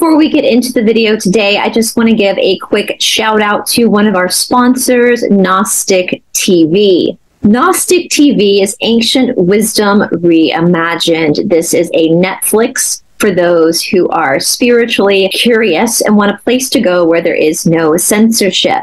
before we get into the video today, I just want to give a quick shout out to one of our sponsors, Gnostic TV. Gnostic TV is ancient wisdom reimagined. This is a Netflix for those who are spiritually curious and want a place to go where there is no censorship.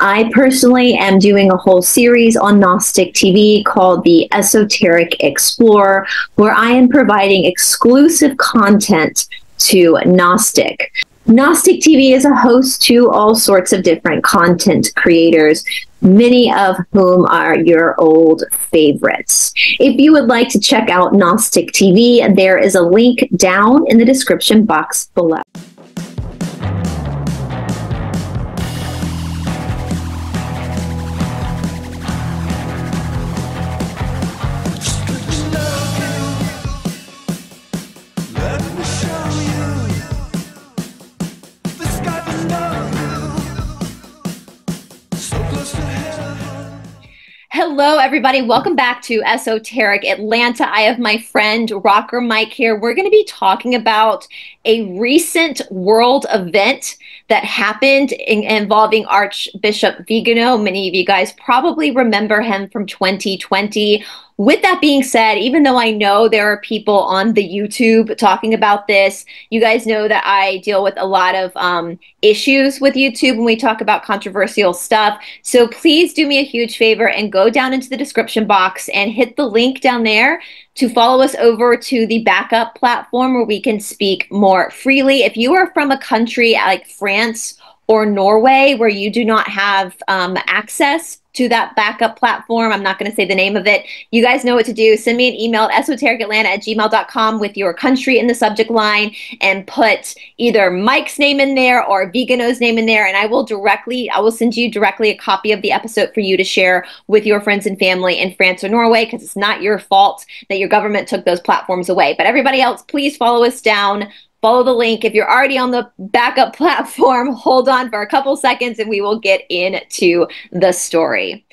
I personally am doing a whole series on Gnostic TV called The Esoteric Explorer, where I am providing exclusive content to Gnostic. Gnostic TV is a host to all sorts of different content creators, many of whom are your old favorites. If you would like to check out Gnostic TV, there is a link down in the description box below. Hello, everybody. Welcome back to Esoteric Atlanta. I have my friend Rocker Mike here. We're going to be talking about a recent world event that happened in, involving Archbishop Vigano. Many of you guys probably remember him from 2020 with that being said, even though I know there are people on the YouTube talking about this, you guys know that I deal with a lot of um, issues with YouTube when we talk about controversial stuff. So please do me a huge favor and go down into the description box and hit the link down there to follow us over to the backup platform where we can speak more freely. If you are from a country like France or Norway where you do not have um, access to that backup platform. I'm not going to say the name of it. You guys know what to do. Send me an email at esotericatlanta at gmail.com with your country in the subject line and put either Mike's name in there or Vigano's name in there. And I will directly, I will send you directly a copy of the episode for you to share with your friends and family in France or Norway because it's not your fault that your government took those platforms away. But everybody else, please follow us down follow the link. If you're already on the backup platform, hold on for a couple seconds and we will get into the story.